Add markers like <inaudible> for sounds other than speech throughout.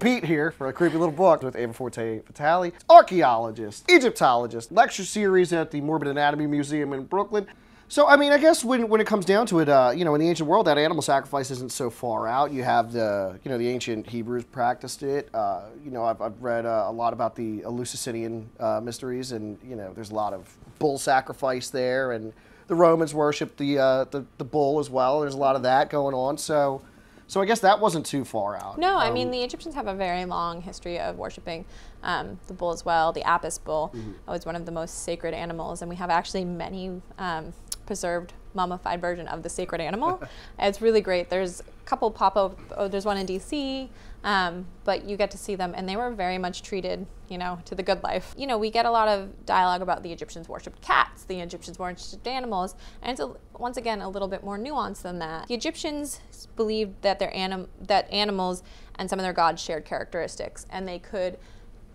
Pete here for a creepy little book with Ava Forte Vitali, archaeologist, Egyptologist, lecture series at the Morbid Anatomy Museum in Brooklyn. So, I mean, I guess when, when it comes down to it, uh, you know, in the ancient world, that animal sacrifice isn't so far out. You have the, you know, the ancient Hebrews practiced it. Uh, you know, I've, I've read uh, a lot about the Eleusinian uh, mysteries, and you know, there's a lot of bull sacrifice there, and the Romans worshipped the, uh, the the bull as well. There's a lot of that going on. So, so I guess that wasn't too far out. No, I mean Um, the Egyptians have a very long history of worshiping um, the bull as well. The Apis bull Mm-hmm. was one of the most sacred animals, and we have actually many um, preserved mummified version of the sacred animal. <laughs> it's really great. There's a couple pop up. Oh, there's one in DC, um, but you get to see them, and they were very much treated, you know, to the good life. You know, we get a lot of dialogue about the Egyptians worshipped cats, the Egyptians worshipped animals, and it's a, once again a little bit more nuanced than that. The Egyptians believed that their anim- that animals and some of their gods shared characteristics, and they could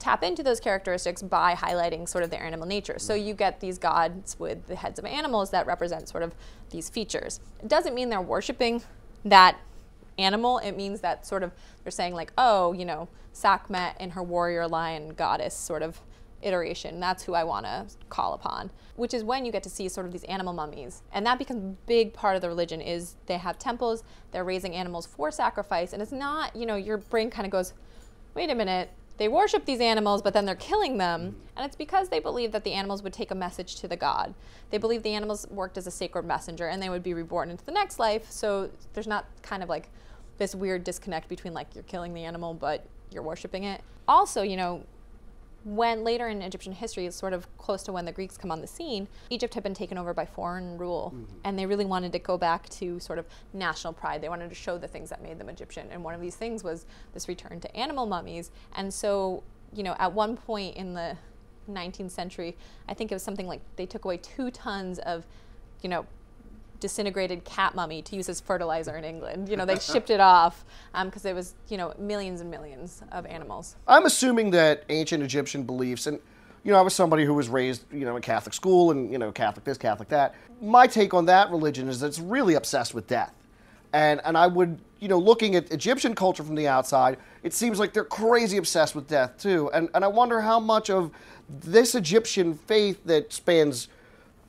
tap into those characteristics by highlighting sort of their animal nature. So you get these gods with the heads of animals that represent sort of these features. It doesn't mean they're worshiping that animal. It means that sort of they're saying like, oh, you know, Sekhmet in her warrior lion goddess sort of iteration. That's who I want to call upon. Which is when you get to see sort of these animal mummies, and that becomes a big part of the religion. Is they have temples, they're raising animals for sacrifice, and it's not, you know, your brain kind of goes, wait a minute, they worship these animals, but then they're killing them. And it's because they believe that the animals would take a message to the god. They believe the animals worked as a sacred messenger and they would be reborn into the next life. So there's not kind of like this weird disconnect between like you're killing the animal, but you're worshiping it. Also, you know, when later in Egyptian history, it's sort of close to when the Greeks come on the scene, Egypt had been taken over by foreign rule, mm-hmm. and they really wanted to go back to sort of national pride. They wanted to show the things that made them Egyptian, and one of these things was this return to animal mummies. And so, you know, at one point in the 19th century, I think it was something like they took away two tons of, you know, disintegrated cat mummy to use as fertilizer in England. You know, they <laughs> shipped it off um, because it was, you know, millions and millions of animals. I'm assuming that ancient Egyptian beliefs, and you know, I was somebody who was raised, you know, in Catholic school, and you know, Catholic this, Catholic that. My take on that religion is that it's really obsessed with death, and and I would, you know, looking at Egyptian culture from the outside, it seems like they're crazy obsessed with death too, and and I wonder how much of this Egyptian faith that spans,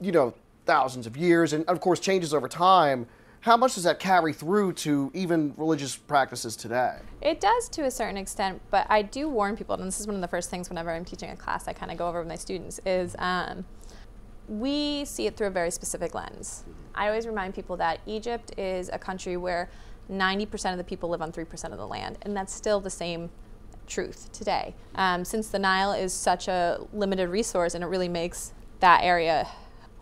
you know, thousands of years, and of course changes over time. How much does that carry through to even religious practices today? It does to a certain extent, but I do warn people, and this is one of the first things whenever I'm teaching a class, I kind of go over with my students, is um, we see it through a very specific lens. I always remind people that Egypt is a country where 90% of the people live on 3% of the land, and that's still the same truth today. Um, since the Nile is such a limited resource and it really makes that area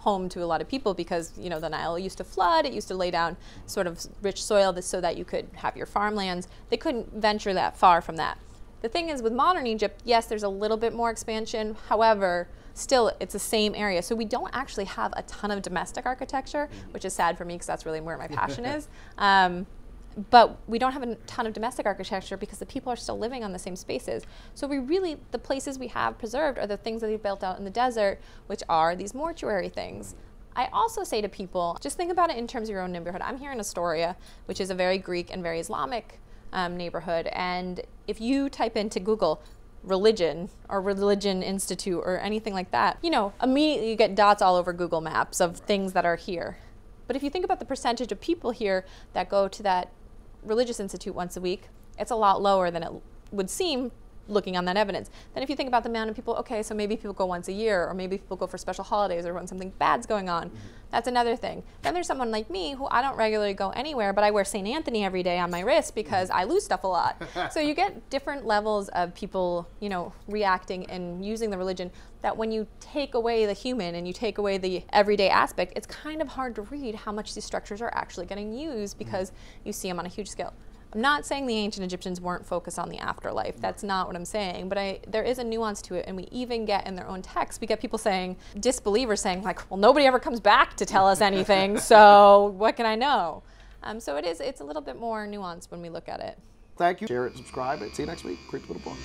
home to a lot of people because you know the Nile used to flood, it used to lay down sort of rich soil so that you could have your farmlands. They couldn't venture that far from that. The thing is with modern Egypt, yes, there's a little bit more expansion. However, still it's the same area. So we don't actually have a ton of domestic architecture, which is sad for me because that's really where my passion <laughs> is. Um, but we don't have a ton of domestic architecture because the people are still living on the same spaces. So we really, the places we have preserved are the things that we built out in the desert, which are these mortuary things. I also say to people, just think about it in terms of your own neighborhood. I'm here in Astoria, which is a very Greek and very Islamic um, neighborhood. And if you type into Google religion or religion institute or anything like that, you know, immediately you get dots all over Google Maps of things that are here. But if you think about the percentage of people here that go to that religious institute once a week, it's a lot lower than it would seem looking on that evidence. Then if you think about the amount of people, okay, so maybe people go once a year, or maybe people go for special holidays, or when something bad's going on, mm-hmm. that's another thing. Then there's someone like me who I don't regularly go anywhere, but I wear St. Anthony every day on my wrist because mm-hmm. I lose stuff a lot. <laughs> so you get different levels of people, you know, reacting and using the religion that when you take away the human and you take away the everyday aspect, it's kind of hard to read how much these structures are actually getting used because mm-hmm. you see them on a huge scale. I'm not saying the ancient Egyptians weren't focused on the afterlife. That's not what I'm saying. But I, there is a nuance to it, and we even get in their own texts, we get people saying, disbelievers saying, like, well, nobody ever comes back to tell us anything, <laughs> so what can I know? Um, so it is, it's a little bit more nuanced when we look at it. Thank you. Share it, subscribe, and see you next week. Creepy Little Book.